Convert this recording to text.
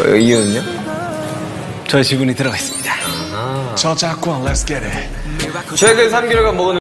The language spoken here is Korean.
어, 이유는요? 저의 지분이 들어가 있습니다. 저작권, let's get it. 최근 3개월간 먹은